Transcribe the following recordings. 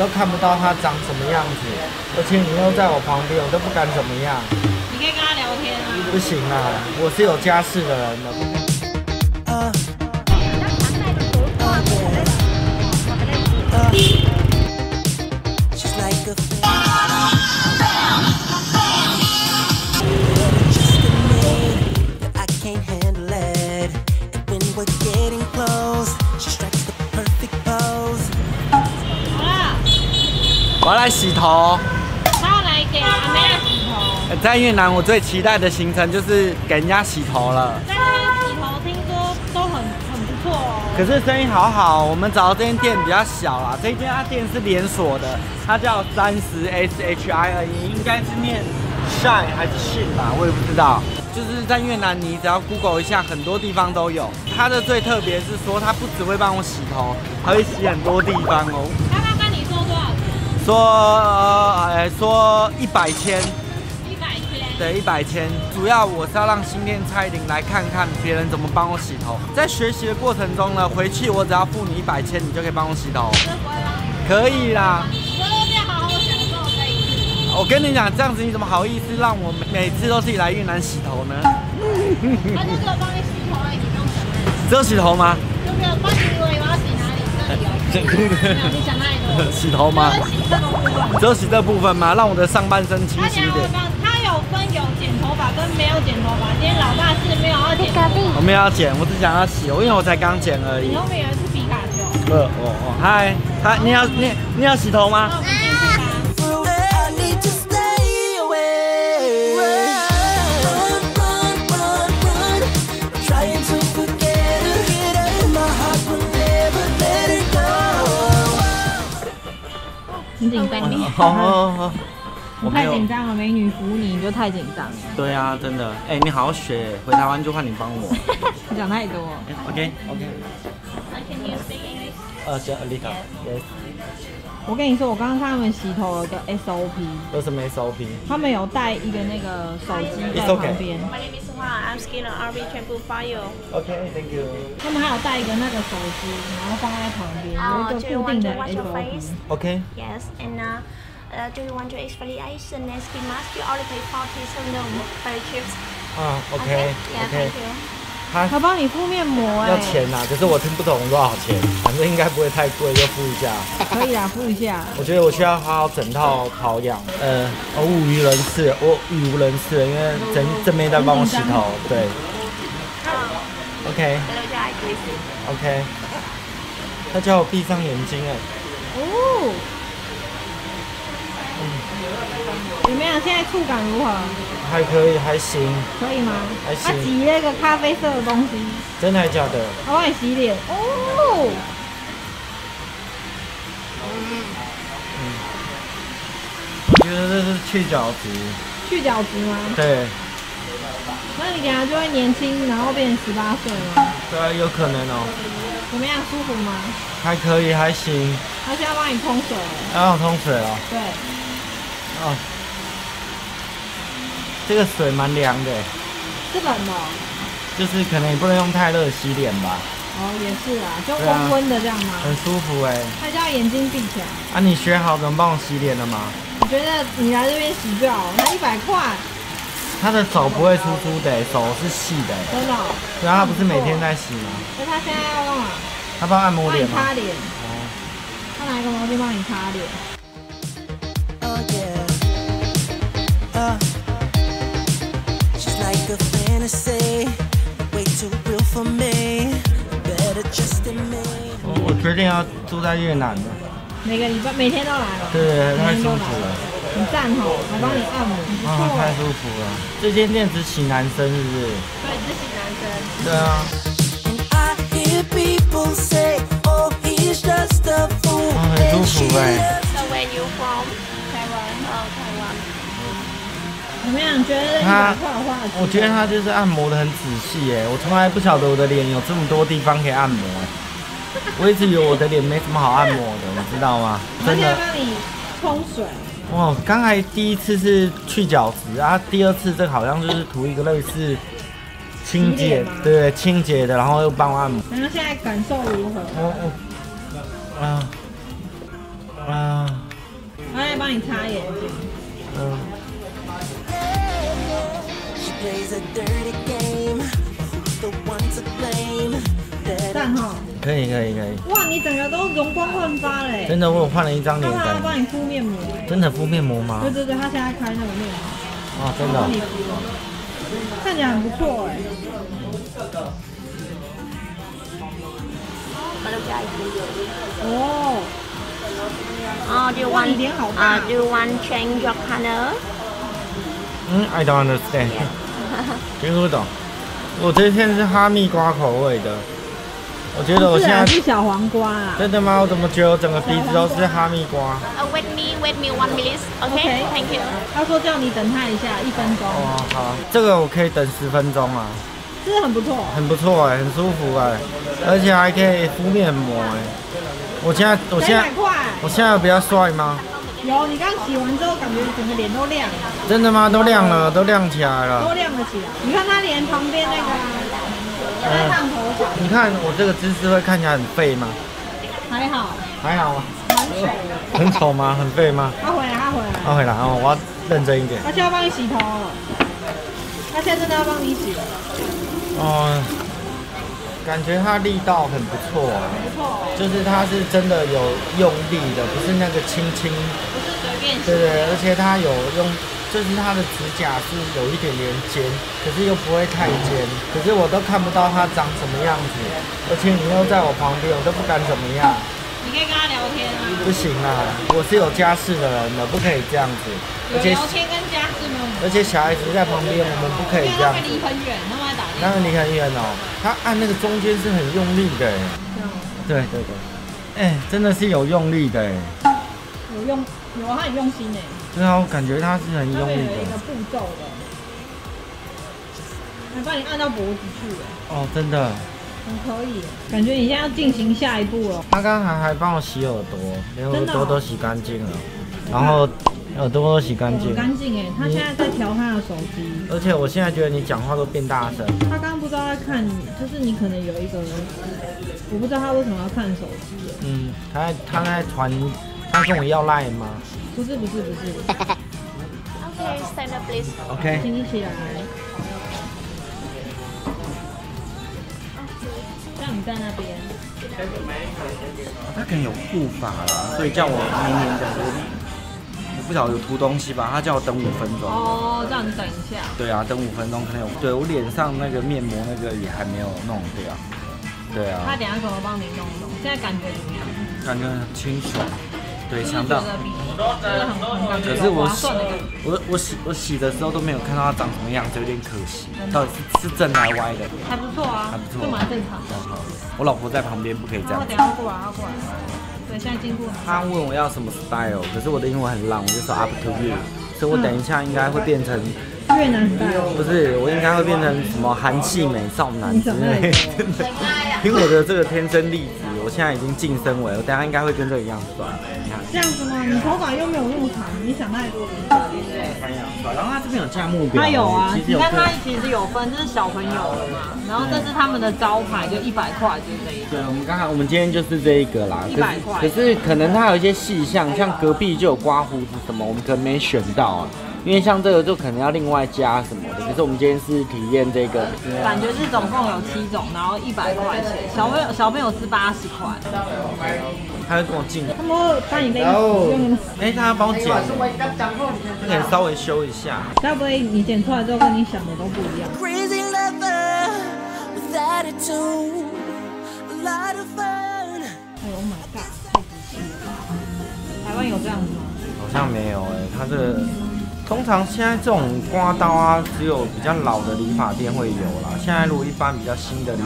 都看不到他长什么样子，而且你又在我旁边，我都不敢怎么样。你可以跟他聊天啊。不行啊，我是有家室的人了。我要来洗头。他要来给阿妹洗头。在越南，我最期待的行程就是给人家洗头了。在那边洗头，听说都很很不错哦。可是生意好好，我们找到这间店比较小啦。这间它店是连锁的，它叫三十 S H I N E，应该是念 Shine 还是 Shin 吧，我也不知道。就是在越南，你只要 Google 一下，很多地方都有。它的最特别是说，它不只会帮我洗头，还会洗很多地方哦。说呃，说一百千，一百千，对，一百千。主要我是要让新店蔡林来看看别人怎么帮我洗头。在学习的过程中呢，回去我只要付你一百千，你就可以帮我洗头。可以啦。我跟你讲，这样子你怎么好意思让我每次都自己来越南洗头呢？他就只有帮你洗头而已，不用只有洗头吗？就没有帮你？洗头吗？只有洗这部分吗？让我的上半身清晰一点。他有分有剪头发跟没有剪头发。今天老大是没有要剪。我没有要剪，我只想要洗，因为我才刚剪而已。你后面有一是皮卡丘。呃，哦哦，嗨，他你要你你要洗头吗？很紧张，好，我太紧张了，美女服你，你就太紧张了。对啊，真的，哎，你好好学，回台湾就换你帮我。你 讲太多。OK，OK。呃，讲 a little。Yes。我跟你说，我刚刚看他们洗头有个 SOP。有什么 SOP？他们有带一个那个手机在旁边。My name is Hua. I'm skin on RV shampoo for you. Okay, thank you. 他们还有带一个那个手机，然后放在旁边，有一个固定的 SOP。Okay. Yes, and uh, uh, do you want to exfoliation and skin mask? You only pay forty, so no, very cheap. 啊，OK, OK. 他他帮你敷面膜哎，要钱呐，可是我听不懂多少钱，反正应该不会太贵，就敷一下。可以啊，敷一下。我觉得我需要好好整套保养，呃，我无于人次，我语无伦次，因为正正面在帮我洗头，对。OK。OK。他叫我闭上眼睛哎。哦。嗯。怎么样？现在触感如何？还可以，还行。可以吗？还行。它挤那个咖啡色的东西。真的还是假的？他帮你洗脸。哦。嗯。我觉得这是去角质。去角质吗？对。那你等下就会年轻，然后变成十八岁吗？对，有可能哦。怎么样？舒服吗？还可以，还行。他现在帮你通水。要通水了。对。哦。这个水蛮凉的，是冷的，就是可能也不能用太热洗脸吧。哦，也是啊，就温温的这样吗？很舒服哎。他叫眼睛闭起来。啊，你学好怎么帮我洗脸了吗？我觉得你来这边洗就好，才一百块。他的手不会粗粗的，手是细的。真的？然后他不是每天在洗吗？那他现在要干嘛？他帮按摩脸吗？擦脸。哦。他拿一个毛巾帮你擦脸。我我决定要住在越南的。每个礼拜每天都来了。对，太舒服了。你赞好，还帮你按摩。啊，太舒服了。这间店只洗男生是不是？对，只洗男生。对啊。很舒服哎。怎么样？觉得他，我觉得他就是按摩的很仔细耶。我从来不晓得我的脸有这么多地方可以按摩我一直以为我的脸没什么好按摩的，你知道吗？真的。帮你冲水。哇，刚才第一次是去角质啊，第二次这好像就是涂一个类似清洁，对清洁的，然后又帮我按摩。然后现在感受如何？我我，啊啊。帮你擦眼睛。嗯，赞哈！可以可以可以，哇，你整个都容光焕发嘞！真的我有换了一张脸他还要帮，你敷面膜哎。真的敷面膜吗对？对对，他现在开那个面膜，哦，真的看起来很不错哎。哦，Oh, do you want? 脸好大 Uh,。do you want change your color? 嗯，I don't understand，听不懂。我这片是哈密瓜口味的，我觉得我现在是小黄瓜啊。真的吗？我怎么觉得我整个鼻子都是哈密瓜？Uh, wait me, wait me one minute. Okay, Okay. thank you. 他说叫你等他一下，一分钟，哦，好，这个我可以等十分钟啊，真的很不错？很不错哎，很舒服哎，而且还可以敷面膜哎。我现在，我才现在我现在有比较帅吗？有你刚洗完之后，感觉整个脸都亮了，真的吗？都亮了，都亮起来了都。亮了起来。你看他连旁边那个在烫头发你看我这个姿势会看起来很废吗？还好，还好吗？蛮丑的。很丑吗？很废吗？他回来，他回来，他回来哦，我要认真一点。他现在要帮你洗头。他现在真的要帮你洗了，哦，感觉它力道很不错啊，不错，就是它是真的有用力的，不是那个轻轻。不是随便洗。对对，而且它有用，就是它的指甲是有一点点尖，可是又不会太尖。可是我都看不到它长什么样子，而且你又在我旁边，我都不敢怎么样。你可以跟他聊天啊。不行啊，我是有家室的人了，不可以这样子。而且有聊天跟家事没有而且小孩子在旁边，我们不可以这样离很远，他们在打电话。那个离很远哦，他按那个中间是很用力的哎。对对对，哎，真的是有用力的哎。有用，有啊，他很用心哎。对啊，我感觉他是很用力的有一个的。步骤的，还帮你按到脖子去了，哦，真的。很可以。感觉你现在要进行下一步了。他刚才还帮我洗耳朵，连耳朵都洗干净了，然后耳朵都洗干净很。干净哎，他现在在调他的手机。而且我现在觉得你讲话都变大声。他刚刚不知道在看你，就是你可能有一个，我不知道他为什么要看手机。嗯，他在他在传，他跟我要赖吗不是不是不是，Okay, stand up, please. OK，请你起来。让你在那边。他可能有护法啦，所以叫我明年的。我不晓得有涂东西吧，他叫我等五分钟。哦，让你等一下。对啊，等五分钟可能有。对我脸上那个面膜那个也还没有弄掉。对啊他啊，等下可能帮你弄弄。现在感觉怎么样？感觉很清爽。对，就是想到。可是我洗。我我洗我洗的时候都没有看到它长什么样子，有点可惜。到底是是正还歪的？还不错啊，还不错就蛮正常的。我老婆在旁边不可以这样等。一下要过来，要过来。对，现在进步他问我要什么 style，可是我的英文很烂，我就说 up to you。所以我等一下应该会变成，越南。不是，我应该会变成什么韩系美少男之类的。凭我的这个天生丽质，我现在已经晋升为，我等下应该会跟这个一样帅。你看，这样子吗？你头发又没有那么长，你想太多了。然后他这边有价目表，他有啊，你看他其实有分，这是小朋友的嘛，然后这是他们的招牌，就一百块，就是这一个。对，我们刚才我们今天就是这一个啦，100可是块可是可能他有一些细项，像隔壁就有刮胡子什么，我们可能没选到啊。因为像这个就可能要另外加什么的，可是我们今天是体验这个，感觉是总共有七种，然后一百块钱，小朋友小朋友是八十块。他会跟我进，他们会把你勒然后哎，他要帮我剪，他可以稍微修一下。该不会你剪出来之后跟你想的都不一样.哎呦 my god，太仔细了。台湾有这样子吗？好像没有哎、他这个通常现在这种刮刀啊，只有比较老的理发店会有啦。现在如果一般比较新的理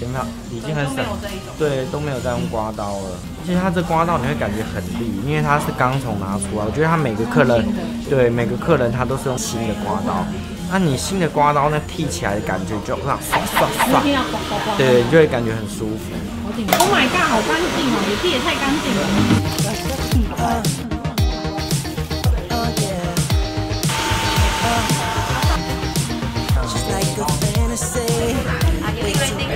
剪发已经很少。对，都没有在用刮刀了。而且它这刮刀你会感觉很利，因为它是刚从拿出来。我觉得他每个客人，对每个客人他都是用新的刮刀。那你新的刮刀呢剃起来的感觉就哇唰唰唰，你听到呱呱呱，对，你就会感觉很舒服。Oh my god，好干净哦，你剃也太干净了。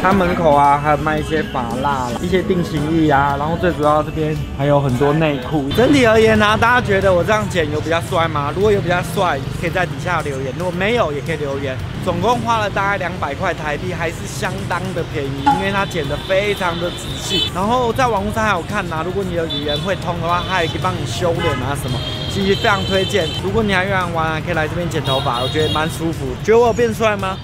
它门口啊还有卖一些发蜡、一些定型液啊，然后最主要这边还有很多内裤。整体而言呢、大家觉得我这样剪有比较帅吗？如果有比较帅，可以在底下留言；如果没有，也可以留言。总共花了大概两百块台币，还是相当的便宜，因为它剪得非常的仔细。然后在网络上还有看呐、如果你的语言会通的话，它也可以帮你修脸啊什么，其实非常推荐。如果你还愿意玩啊，可以来这边剪头发，我觉得蛮舒服。觉得我有变帅吗？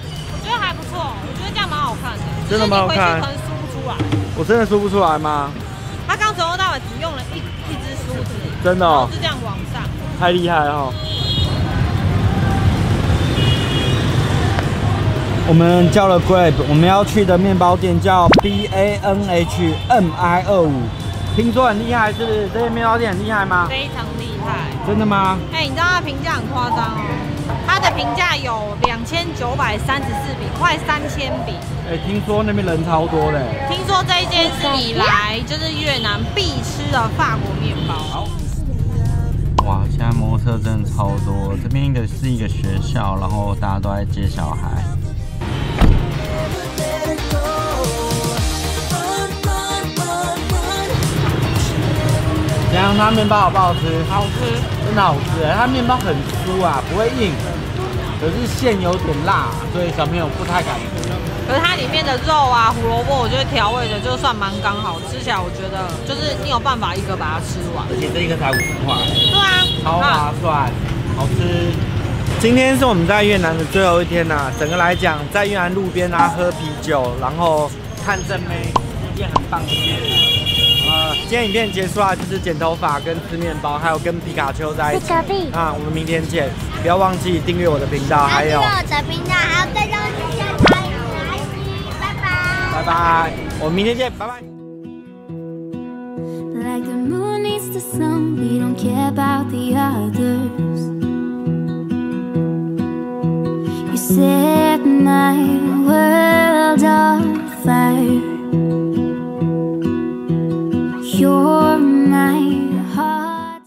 真的蛮好看就是你回去可能梳不出来。我真的说不出来吗？他刚从头到尾只用了一一只梳子，真的哦是这样往上。太厉害了哈！我们叫了 Grab，我们要去的面包店叫 B A N H M I 二五，听说很厉害，是不是？这些面包店很厉害吗？非常厉害。真的吗？哎、你知道他评价很夸张哦，他的评价有两千九百三十四笔，快三千笔。哎、听说那边人超多的。听说这一间是你来就是越南必吃的法国面包。哇，现在摩托车真的超多，这边一个是一个学校，然后大家都在接小孩。怎样？它面包好不好吃？好吃，真的好吃哎，它面包很酥啊，不会硬，可是馅有点辣，所以小朋友不太敢吃。可是它里面的肉啊、胡萝卜，我觉得调味的就算蛮刚好，吃起来我觉得就是你有办法一个把它吃完。而且这一个才五十块，对啊，超啊划算，好吃。今天是我们在越南的最后一天呐、整个来讲，在越南路边啊喝啤酒，然后看正妹，是一件很棒的事情。呃，今天影片结束啦，就是剪头发跟吃面包，还有跟皮卡丘在一起。隔壁那我们明天见，不要忘记订阅我的频道，还有我的频道，还有最终时间参与，拜拜。拜拜，我们明天见，拜拜。Like the moon needs the sun, we don't care about the others. You set my world on